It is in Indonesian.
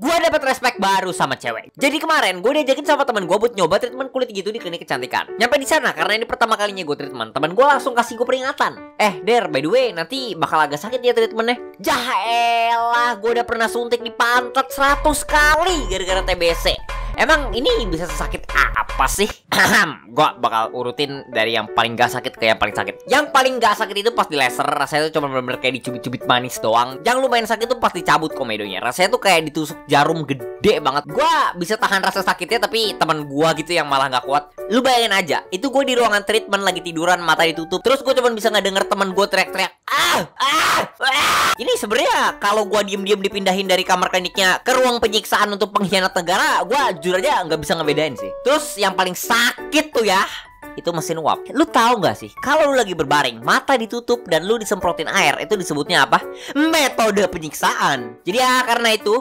gue dapet respect baru sama cewek. Jadi kemarin gue diajakin sama teman gue buat nyoba treatment kulit gitu di klinik kecantikan. Nyampe di sana karena ini pertama kalinya gue treatment, teman gue langsung kasih gue peringatan. Eh, Der, by the way, nanti bakal agak sakit ya treatmentnya. Jahelah, gue udah pernah suntik di pantat 100 kali gara-gara TBC. Emang ini bisa sesakit apa sih? gua bakal urutin dari yang paling gak sakit ke yang paling sakit. Yang paling gak sakit itu pas di laser, rasanya tuh cuma bener-bener kayak dicubit-cubit manis doang. Yang lumayan sakit tuh pas dicabut komedonya. Rasanya tuh kayak ditusuk jarum gede banget. Gua bisa tahan rasa sakitnya tapi teman gua gitu yang malah gak kuat. Lu bayangin aja, itu gue di ruangan treatment lagi tiduran, mata ditutup. Terus gue cuma bisa ngedenger teman gue teriak-teriak, ah, ah, ah. Ini sebenarnya kalau gua diem-diem dipindahin dari kamar kliniknya ke ruang penyiksaan untuk pengkhianat negara, gua jujur aja nggak bisa ngebedain sih. Terus yang paling sakit tuh ya, itu mesin uap. Lu tahu nggak sih, kalau lu lagi berbaring, mata ditutup dan lu disemprotin air, itu disebutnya apa? Metode penyiksaan. Jadi ya karena itu,